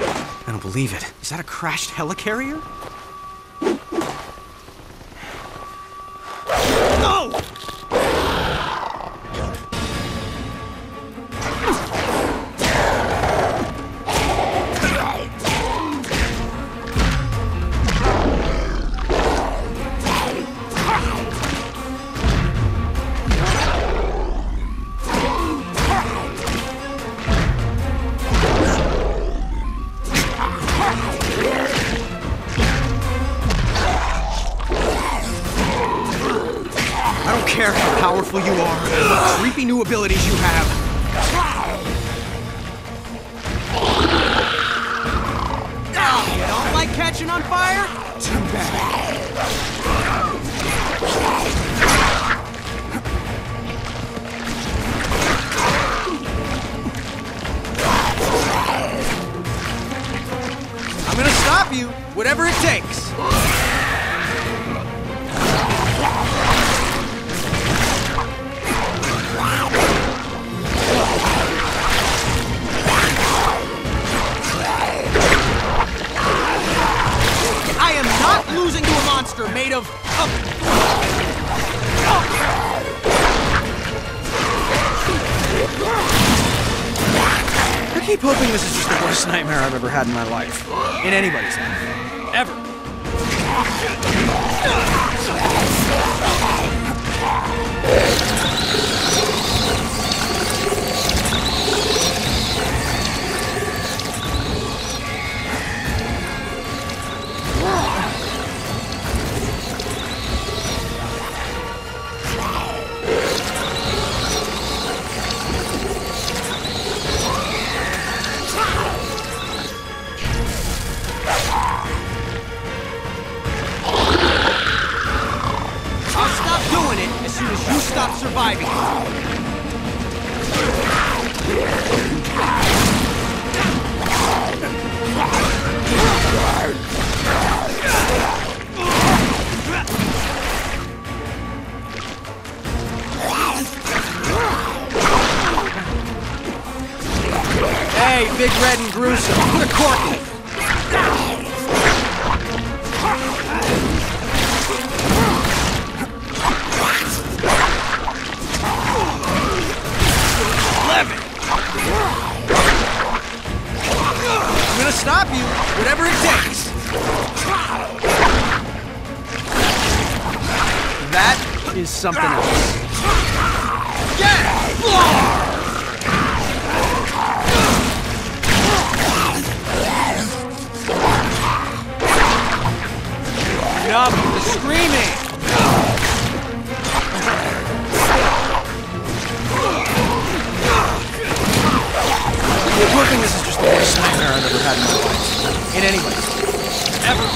I don't believe it. Is that a crashed helicarrier? Powerful you are, or what creepy new abilities you have. You don't like catching on fire? Too bad. I'm gonna stop you, whatever it takes. Monster made of. I keep hoping this is just the worst nightmare I've ever had in my life. In anybody's life. Ever. Doing it as soon as you stop surviving. Hey, Big Red and Gruesome, put a whatever it takes. That is something else. Get! Life. In any way. Ever.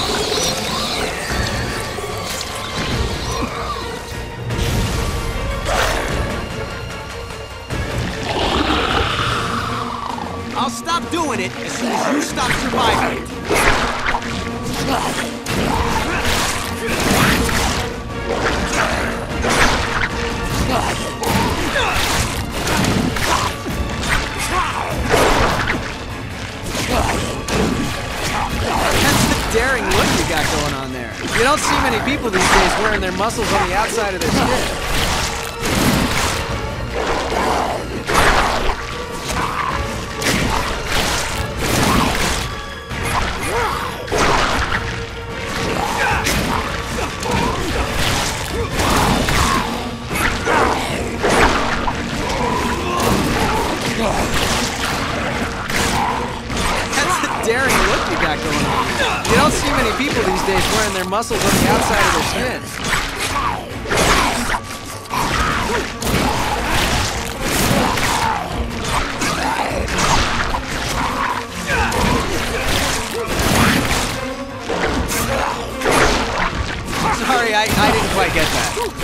I'll stop doing it as soon as you stop surviving. That's the daring look you got going on there. You don't see many people these days wearing their muscles on the outside of their skin. You got going on. You don't see many people these days wearing their muscles on the outside of their skin. Sorry, I, I didn't quite get that.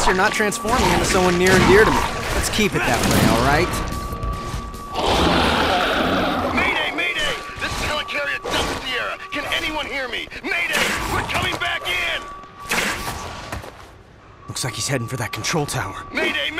For you're not transforming into someone near and dear to me. Let's keep it that way, all right? Mayday, mayday! This is helicarrier Delta Sierra. anyone hear me? Mayday! We're coming back in! Looks like he's heading for that control tower. Mayday, mayday! Some of those